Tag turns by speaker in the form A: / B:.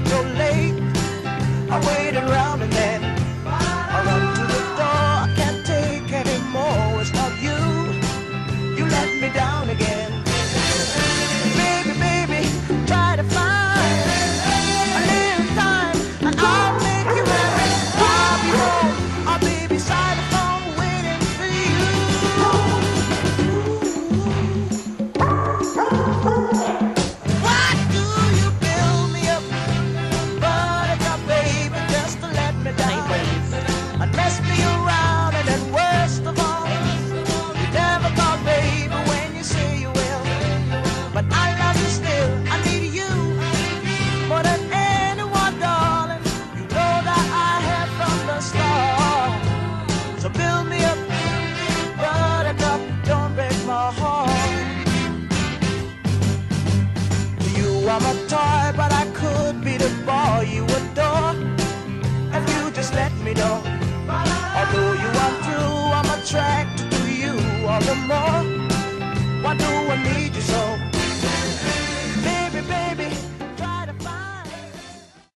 A: but you're late. I waited around and then I'm a toy, but I could be the boy you adore if you just let me know. Although you are through, I'm attracted to you all the more.